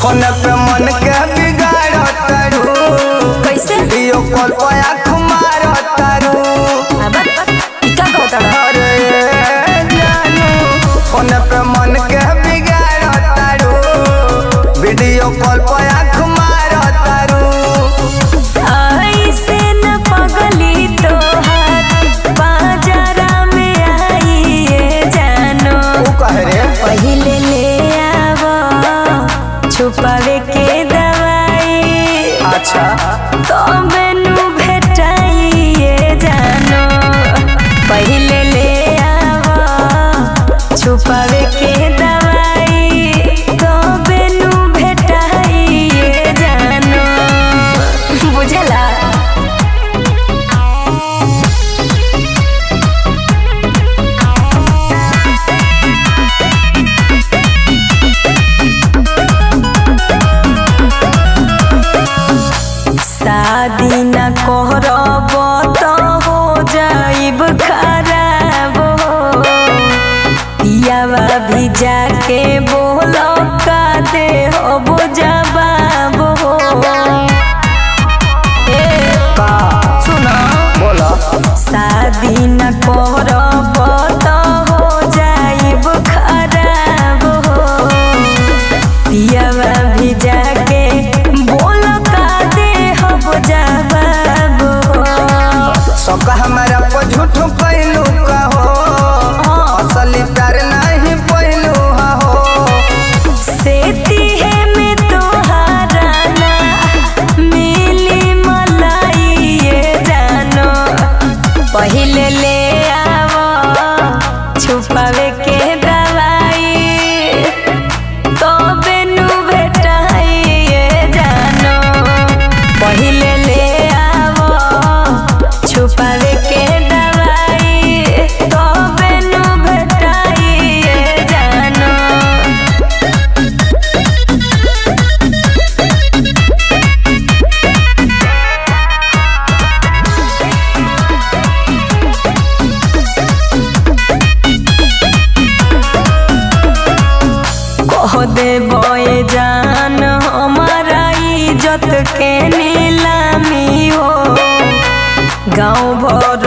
Phone पे मन के बिगाड़त रू कैसे? वीडियो कॉल पे आँख मारत रू इका कहत तो। अरे जानू। फ़ोन पे मन के बिगाड़त रू वीडियो कॉल पे के दवाई। अच्छा। तो मैनू भेटाइए जानो। पहले शादी न करब तो हो जाइब खराब हो दियावा भी जा के दा दे बॉय जान हमारा इज्जत के नीलामी हो गाँव भर